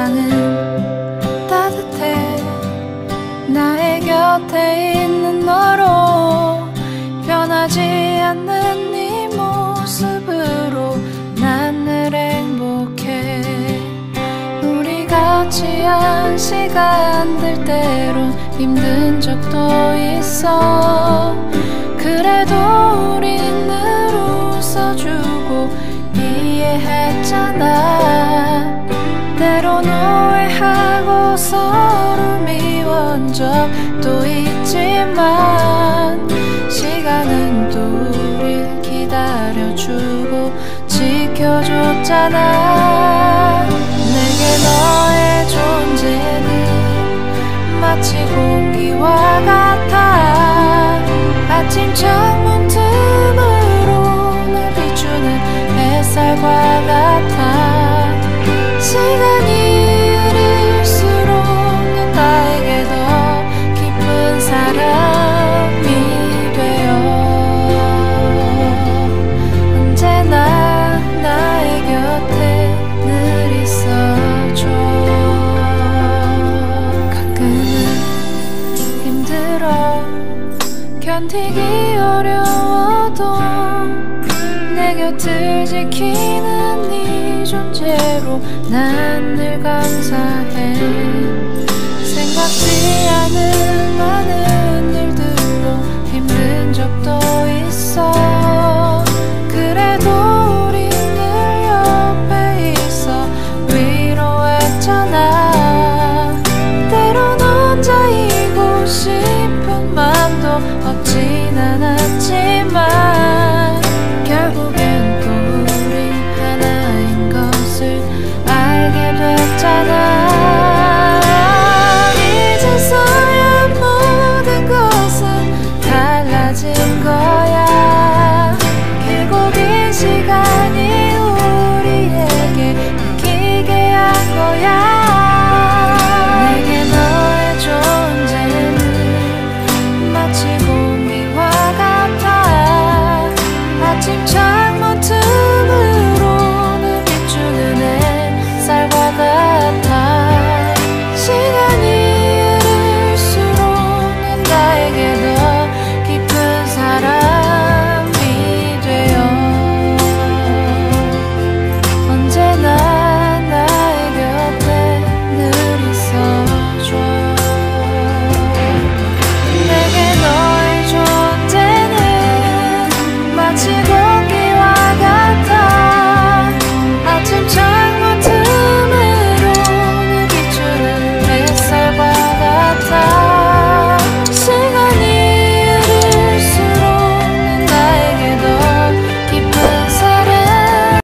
나는 따뜻해. 나의 곁에 있는 너로 변하지 않는 네 모습으로 난 늘 행복해. 우리 같이 한 시간들 때론 힘든 적도 있어. 그래도 우린 적도 있지만 시간은 또 우릴 기다려주고 지켜줬잖아. 내게 너의 존재는 마치 공기와 같아. 아침 창문 틈으로 널 비추는 햇살과 같아 지키기 어려워도 내 곁을 지키는 네 존재로 난 늘 감사해. 생각지 않은 많은 yeah.